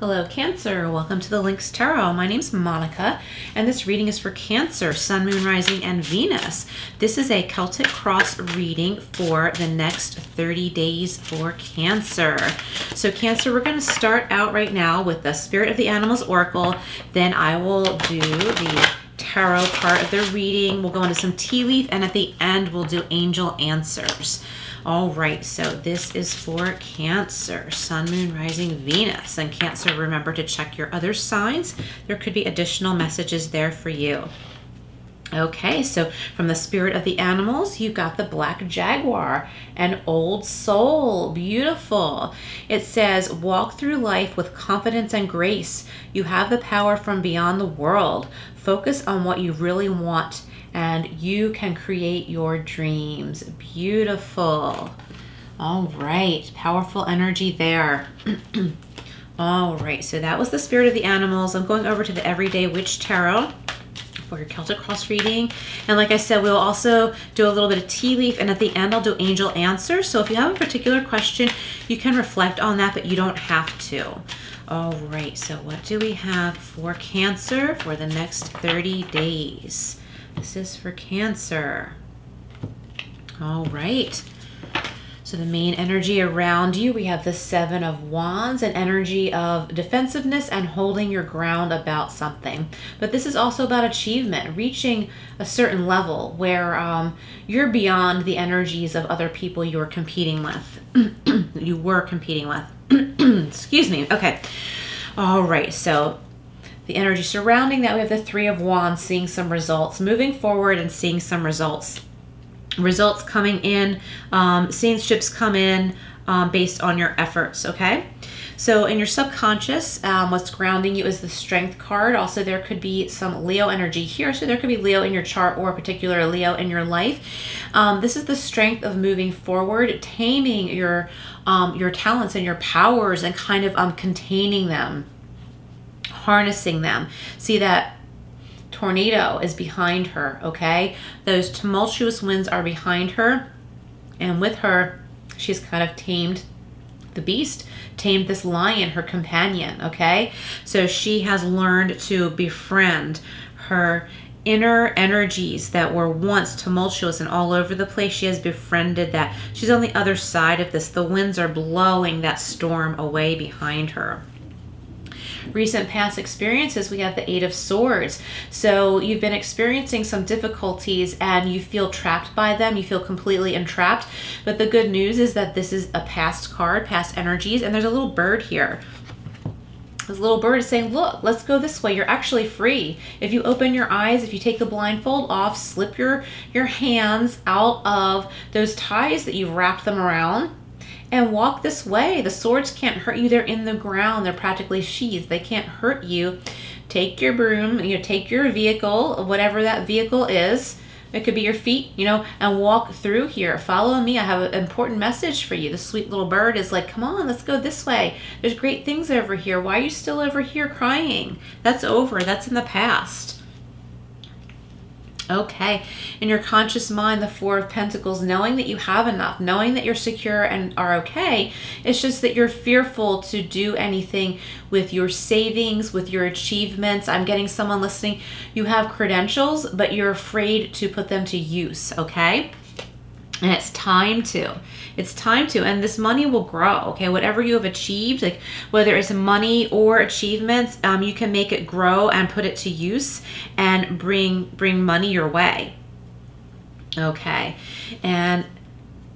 Hello, Cancer. Welcome to the Lynx Tarot. My name's Monica, and this reading is for Cancer, Sun, Moon, Rising, and Venus. This is a Celtic Cross reading for the next 30 days for Cancer. So, Cancer, we're going to start out right now with the Spirit of the Animals Oracle. Then I will do the tarot part of the reading. We'll go into some tea leaf, and at the end, we'll do angel answers. All right, so this is for Cancer, Sun, Moon, Rising, Venus. And Cancer, remember to check your other signs. There could be additional messages there for you. Okay, so from the spirit of the animals, you got the black jaguar, an old soul. Beautiful. It says, walk through life with confidence and grace. You have the power from beyond the world. Focus on what you really want and you can create your dreams. Beautiful. All right, powerful energy there. All right, so that was the spirit of the animals. I'm going over to the Everyday Witch Tarot for your Celtic Cross reading. And like I said, we'll also do a little bit of tea leaf, and at the end, I'll do angel answers. So if you have a particular question, you can reflect on that, but you don't have to. All right, so what do we have for Cancer for the next 30 days? This is for Cancer. All right. So the main energy around you, we have the Seven of Wands, an energy of defensiveness and holding your ground about something. But this is also about achievement, reaching a certain level where um, you're beyond the energies of other people you're competing with. you were competing with. Excuse me. Okay. All right. So the energy surrounding that, we have the Three of Wands, seeing some results, moving forward and seeing some results. Results coming in, um, seeing ships come in um, based on your efforts, okay? So in your subconscious, um, what's grounding you is the strength card. Also, there could be some Leo energy here. So there could be Leo in your chart or a particular Leo in your life. Um, this is the strength of moving forward, taming your um, your talents and your powers and kind of um, containing them harnessing them. See that tornado is behind her, okay? Those tumultuous winds are behind her. And with her, she's kind of tamed the beast, tamed this lion, her companion, okay? So she has learned to befriend her inner energies that were once tumultuous and all over the place. She has befriended that. She's on the other side of this. The winds are blowing that storm away behind her recent past experiences, we have the Eight of Swords. So you've been experiencing some difficulties and you feel trapped by them. You feel completely entrapped. But the good news is that this is a past card, past energies, and there's a little bird here. This little bird is saying, look, let's go this way. You're actually free. If you open your eyes, if you take the blindfold off, slip your, your hands out of those ties that you've wrapped them around, and walk this way. The swords can't hurt you. They're in the ground. They're practically sheathed. They can't hurt you. Take your broom, you know, take your vehicle, whatever that vehicle is. It could be your feet, you know, and walk through here. Follow me. I have an important message for you. The sweet little bird is like, come on, let's go this way. There's great things over here. Why are you still over here crying? That's over. That's in the past. Okay. In your conscious mind, the Four of Pentacles, knowing that you have enough, knowing that you're secure and are okay, it's just that you're fearful to do anything with your savings, with your achievements. I'm getting someone listening. You have credentials, but you're afraid to put them to use, okay? And it's time to. It's time to. And this money will grow, okay? Whatever you have achieved, like whether it's money or achievements, um, you can make it grow and put it to use and bring bring money your way. Okay. And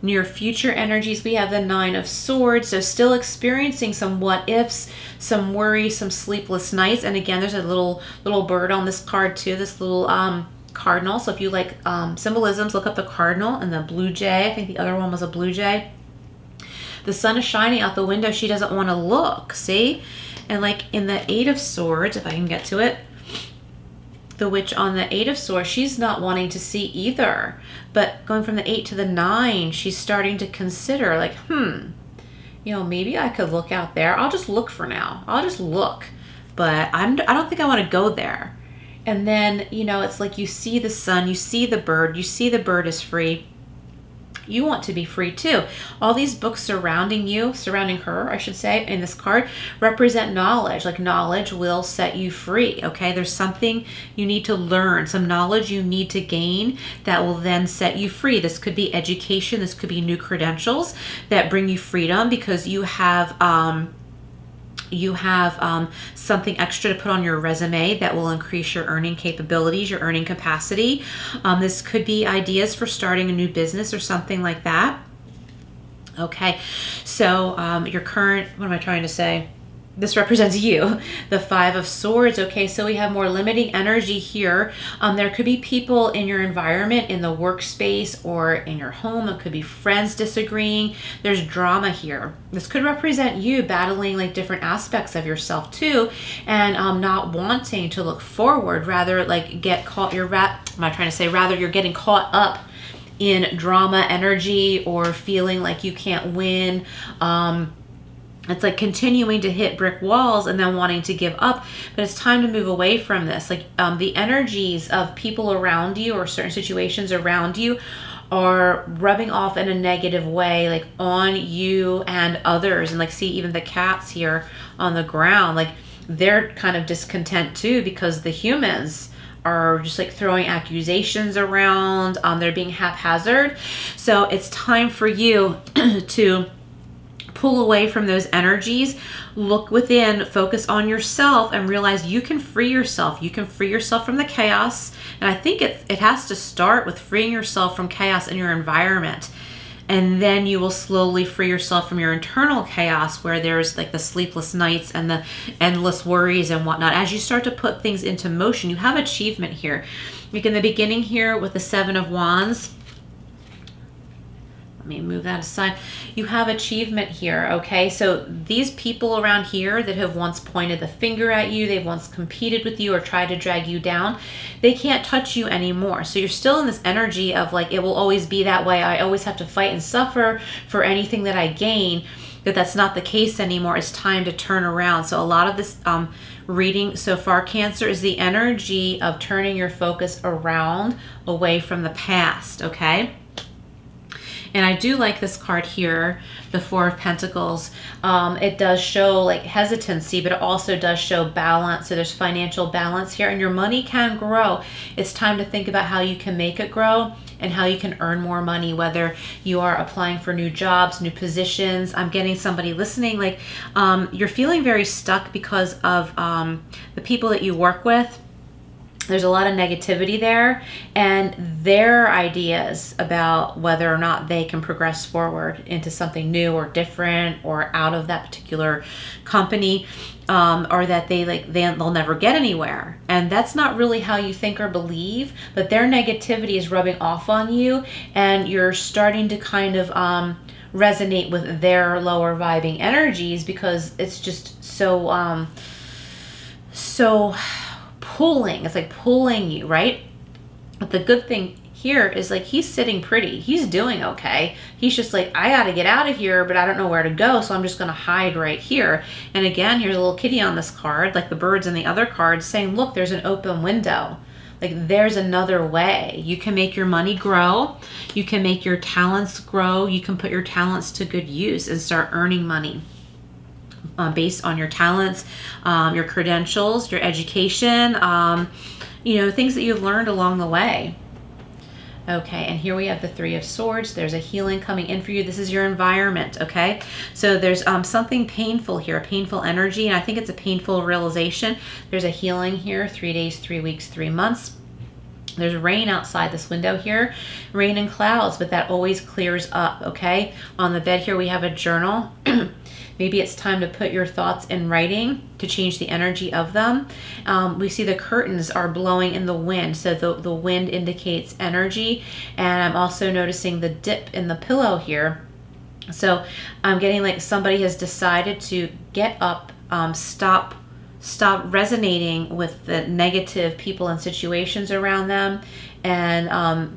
near future energies, we have the Nine of Swords. So still experiencing some what ifs, some worry, some sleepless nights. And again, there's a little little bird on this card too. This little um cardinal. So if you like um, symbolisms, look up the cardinal and the blue jay. I think the other one was a blue jay. The sun is shining out the window. She doesn't want to look, see? And like in the eight of swords, if I can get to it, the witch on the eight of swords, she's not wanting to see either. But going from the eight to the nine, she's starting to consider like, hmm, you know, maybe I could look out there. I'll just look for now. I'll just look. But I'm, I don't think I want to go there. And then, you know, it's like you see the sun, you see the bird, you see the bird is free. you want to be free too. All these books surrounding you, surrounding her, I should say, in this card, represent knowledge. Like knowledge will set you free, okay? There's something you need to learn, some knowledge you need to gain that will then set you free. This could be education, this could be new credentials that bring you freedom because you have, um, you have um, something extra to put on your resume that will increase your earning capabilities, your earning capacity. Um, this could be ideas for starting a new business or something like that. Okay, so um, your current, what am I trying to say? This represents you, the Five of Swords. Okay, so we have more limiting energy here. Um, there could be people in your environment, in the workspace, or in your home. It could be friends disagreeing. There's drama here. This could represent you battling like different aspects of yourself too, and um, not wanting to look forward. Rather, like get caught. You're rat. Am I trying to say? Rather, you're getting caught up in drama energy or feeling like you can't win. Um, it's like continuing to hit brick walls and then wanting to give up but it's time to move away from this. Like um, the energies of people around you or certain situations around you are rubbing off in a negative way like on you and others. And like see even the cats here on the ground like they're kind of discontent too because the humans are just like throwing accusations around um, they're being haphazard. So it's time for you to pull away from those energies, look within, focus on yourself, and realize you can free yourself. You can free yourself from the chaos. And I think it, it has to start with freeing yourself from chaos in your environment. And then you will slowly free yourself from your internal chaos where there's like the sleepless nights and the endless worries and whatnot. As you start to put things into motion, you have achievement here. Like in the beginning here with the Seven of Wands, let me move that aside. You have achievement here, okay? So these people around here that have once pointed the finger at you, they've once competed with you or tried to drag you down, they can't touch you anymore. So you're still in this energy of like, it will always be that way. I always have to fight and suffer for anything that I gain. That that's not the case anymore. It's time to turn around. So a lot of this um, reading so far, Cancer, is the energy of turning your focus around away from the past, okay? And I do like this card here, the Four of Pentacles. Um, it does show like hesitancy, but it also does show balance. So there's financial balance here and your money can grow. It's time to think about how you can make it grow and how you can earn more money, whether you are applying for new jobs, new positions. I'm getting somebody listening, like um, you're feeling very stuck because of um, the people that you work with there's a lot of negativity there and their ideas about whether or not they can progress forward into something new or different or out of that particular company um, or that they like they, they'll never get anywhere. And that's not really how you think or believe but their negativity is rubbing off on you and you're starting to kind of um, resonate with their lower vibing energies because it's just so um, so pulling. It's like pulling you, right? But the good thing here is like he's sitting pretty. He's doing okay. He's just like, I got to get out of here, but I don't know where to go. So I'm just going to hide right here. And again, here's a little kitty on this card, like the birds in the other cards, saying, look, there's an open window. Like there's another way. You can make your money grow. You can make your talents grow. You can put your talents to good use and start earning money uh, based on your talents, um, your credentials, your education, um, you know, things that you've learned along the way. Okay, and here we have the Three of Swords. There's a healing coming in for you. This is your environment, okay? So there's um, something painful here, a painful energy, and I think it's a painful realization. There's a healing here, three days, three weeks, three months. There's rain outside this window here, rain and clouds, but that always clears up, okay? On the bed here, we have a journal. Maybe it's time to put your thoughts in writing to change the energy of them. Um, we see the curtains are blowing in the wind, so the, the wind indicates energy. And I'm also noticing the dip in the pillow here. So I'm getting like somebody has decided to get up, um, stop stop resonating with the negative people and situations around them and um,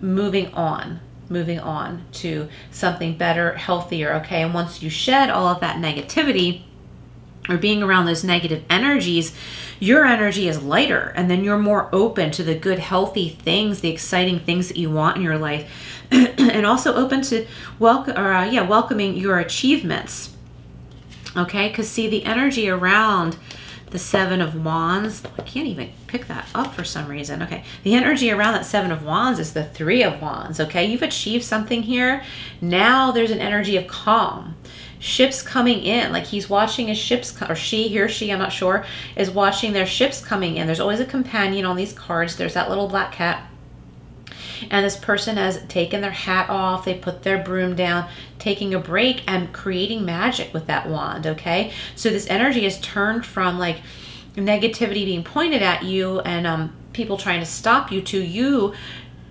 moving on moving on to something better, healthier, okay? And once you shed all of that negativity or being around those negative energies, your energy is lighter and then you're more open to the good, healthy things, the exciting things that you want in your life. and also open to welcome or uh, yeah welcoming your achievements okay because see the energy around the seven of wands. I can't even pick that up for some reason. Okay the energy around that seven of wands is the three of wands okay? You've achieved something here. Now there's an energy of calm. Ships coming in like he's watching his ships or she he or she i'm not sure is watching their ships coming in. There's always a companion on these cards. There's that little black cat and this person has taken their hat off, they put their broom down, taking a break and creating magic with that wand, okay? So this energy is turned from like negativity being pointed at you and um, people trying to stop you to you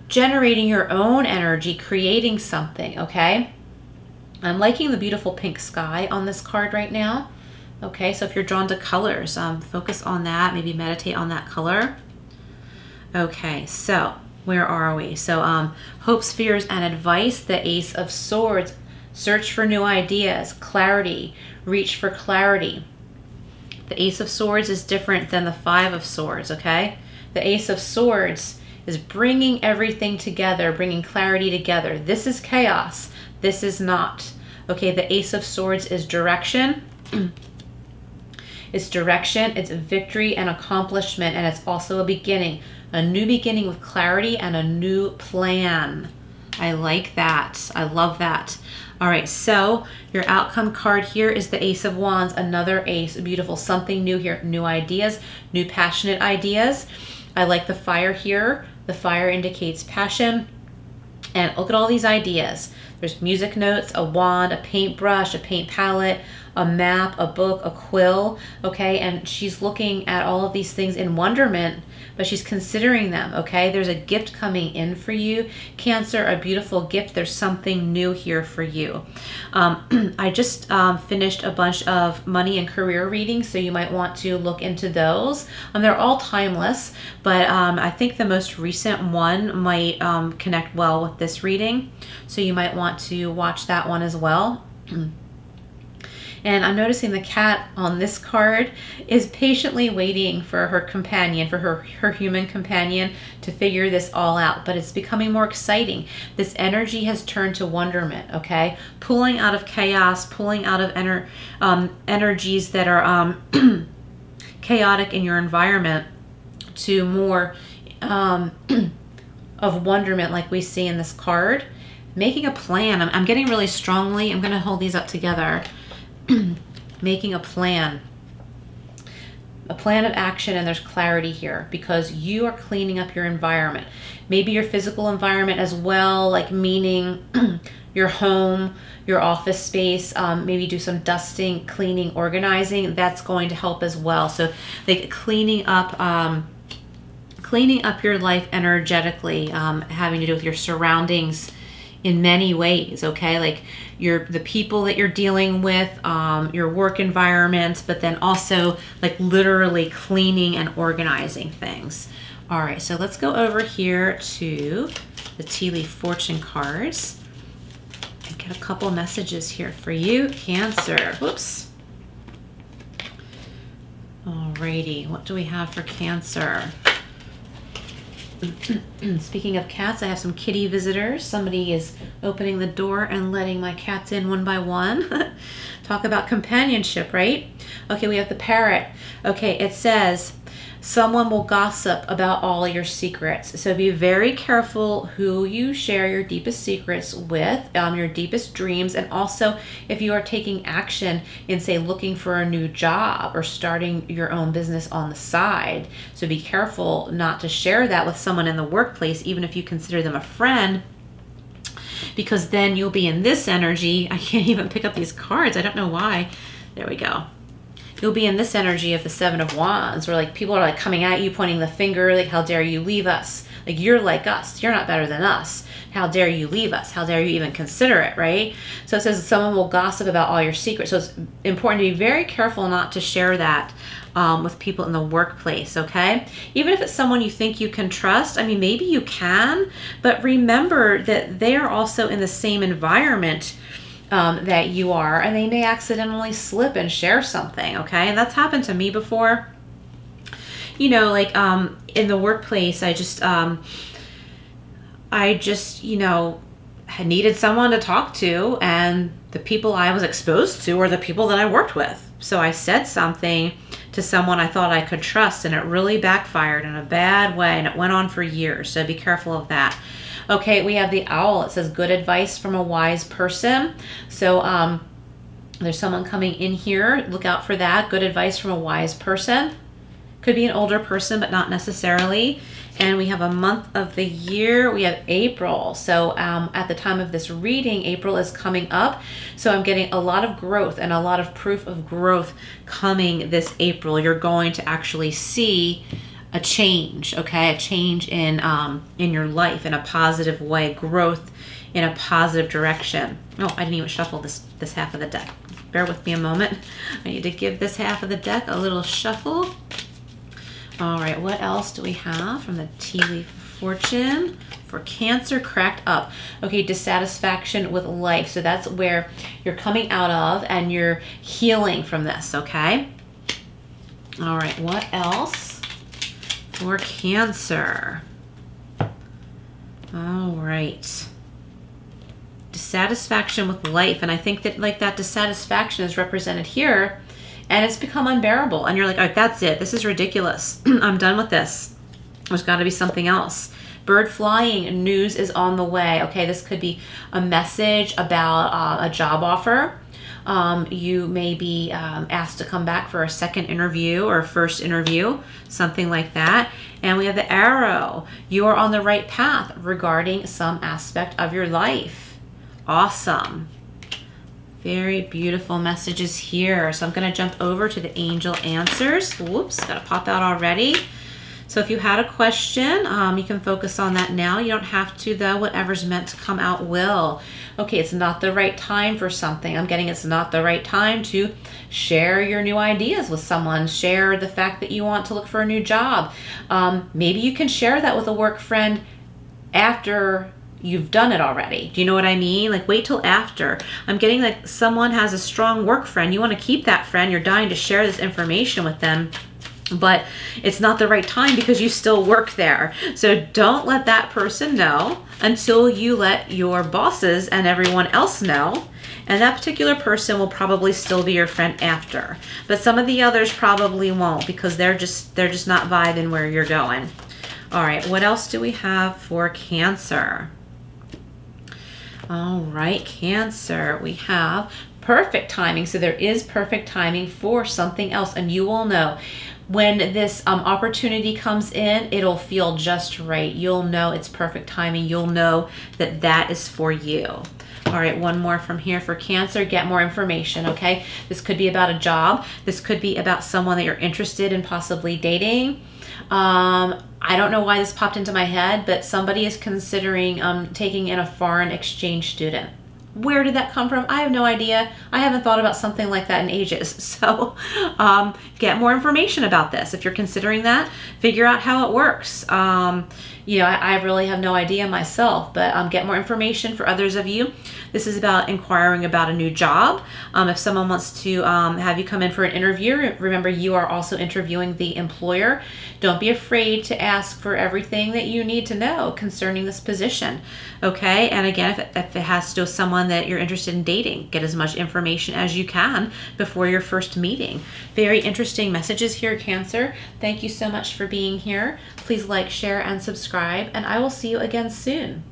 generating your own energy, creating something, okay? I'm liking the beautiful pink sky on this card right now. Okay, so if you're drawn to colors, um, focus on that, maybe meditate on that color. Okay, so where are we? So, um, hopes, fears, and advice, the Ace of Swords. Search for new ideas, clarity, reach for clarity. The Ace of Swords is different than the Five of Swords, okay? The Ace of Swords is bringing everything together, bringing clarity together. This is chaos. This is not. Okay, the Ace of Swords is direction. it's direction, it's victory and accomplishment, and it's also a beginning a new beginning with clarity and a new plan. I like that. I love that. All right, so your outcome card here is the Ace of Wands, another ace, beautiful, something new here, new ideas, new passionate ideas. I like the fire here. The fire indicates passion. And look at all these ideas. There's music notes, a wand, a paintbrush, a paint palette, a map, a book, a quill, okay? And she's looking at all of these things in wonderment but she's considering them, okay? There's a gift coming in for you. Cancer, a beautiful gift. There's something new here for you. Um, I just um, finished a bunch of money and career readings, so you might want to look into those. Um, they're all timeless, but um, I think the most recent one might um, connect well with this reading, so you might want to watch that one as well. And I'm noticing the cat on this card is patiently waiting for her companion, for her, her human companion to figure this all out. But it's becoming more exciting. This energy has turned to wonderment, okay? Pulling out of chaos, pulling out of ener um, energies that are um, chaotic in your environment to more um, of wonderment like we see in this card making a plan. I'm, I'm, getting really strongly. I'm going to hold these up together. making a plan a plan of action and there's clarity here because you are cleaning up your environment. Maybe your physical environment as well like meaning your home your office space um, maybe do some dusting cleaning organizing. That's going to help as well. So like cleaning up um, cleaning up your life energetically um, having to do with your surroundings in many ways okay? Like your the people that you're dealing with um, your work environment but then also like literally cleaning and organizing things. All right so let's go over here to the tea leaf fortune cards. And get a couple messages here for you. Cancer whoops. Alrighty, what do we have for Cancer? Speaking of cats, I have some kitty visitors. Somebody is opening the door and letting my cats in one by one. Talk about companionship, right? Okay, we have the parrot. Okay, it says, someone will gossip about all your secrets. So be very careful who you share your deepest secrets with, um, your deepest dreams, and also if you are taking action in, say, looking for a new job or starting your own business on the side. So be careful not to share that with someone in the workplace, even if you consider them a friend because then you'll be in this energy. I can't even pick up these cards. I don't know why. There we go you'll be in this energy of the seven of wands where like people are like coming at you pointing the finger like how dare you leave us? Like you're like us. You're not better than us. How dare you leave us? How dare you even consider it right? So it says someone will gossip about all your secrets. So it's important to be very careful not to share that um, with people in the workplace okay? Even if it's someone you think you can trust i mean maybe you can but remember that they are also in the same environment um, that you are, and they may accidentally slip and share something, okay? And that's happened to me before. You know, like um, in the workplace, I just, um, I just, you know, needed someone to talk to, and the people I was exposed to were the people that I worked with. So I said something to someone I thought I could trust, and it really backfired in a bad way, and it went on for years. So be careful of that. Okay, we have the owl. It says good advice from a wise person. So um, there's someone coming in here. Look out for that. Good advice from a wise person. Could be an older person, but not necessarily. And we have a month of the year. We have April. So um, at the time of this reading, April is coming up. So I'm getting a lot of growth and a lot of proof of growth coming this April. You're going to actually see a change, okay? A change in um, in your life in a positive way, growth in a positive direction. Oh, I didn't even shuffle this this half of the deck. Bear with me a moment. I need to give this half of the deck a little shuffle. All right, what else do we have from the Tea Leaf Fortune? For Cancer, cracked up. Okay, dissatisfaction with life. So that's where you're coming out of and you're healing from this, okay? All right, what else for Cancer? All right. Dissatisfaction with life. And I think that like that dissatisfaction is represented here and it's become unbearable. And you're like, right, that's it. This is ridiculous. I'm done with this. There's got to be something else. Bird flying news is on the way. Okay, this could be a message about uh, a job offer. Um, you may be um, asked to come back for a second interview or first interview, something like that. And we have the arrow. You are on the right path regarding some aspect of your life. Awesome. Very beautiful messages here. So I'm going to jump over to the angel answers. Whoops, got to pop out already. So if you had a question, um, you can focus on that now. You don't have to though. Whatever's meant to come out will. Okay, it's not the right time for something. I'm getting it's not the right time to share your new ideas with someone. Share the fact that you want to look for a new job. Um, maybe you can share that with a work friend after you've done it already. Do you know what I mean? Like wait till after. I'm getting like someone has a strong work friend. You want to keep that friend. You're dying to share this information with them but it's not the right time because you still work there. So don't let that person know until you let your bosses and everyone else know. And that particular person will probably still be your friend after. But some of the others probably won't because they're just they're just not vibing where you're going. All right, what else do we have for Cancer? All right, Cancer, we have perfect timing. So there is perfect timing for something else, and you will know when this um, opportunity comes in, it'll feel just right. You'll know it's perfect timing. You'll know that that is for you. All right, one more from here for Cancer. Get more information, okay? This could be about a job. This could be about someone that you're interested in possibly dating. Um, I don't know why this popped into my head, but somebody is considering um, taking in a foreign exchange student. Where did that come from? I have no idea. I haven't thought about something like that in ages. So um, get more information about this. If you're considering that, figure out how it works. Um, you know, I, I, really have no idea myself, but um, get more information for others of you. This is about inquiring about a new job. Um, if someone wants to um, have you come in for an interview, remember you are also interviewing the employer. Don't be afraid to ask for everything that you need to know concerning this position. Okay, and again, if it, if it has to do with someone that you're interested in dating, get as much information as you can before your first meeting. Very interesting messages here, Cancer. Thank you so much for being here. Please like, share, and subscribe, and I will see you again soon.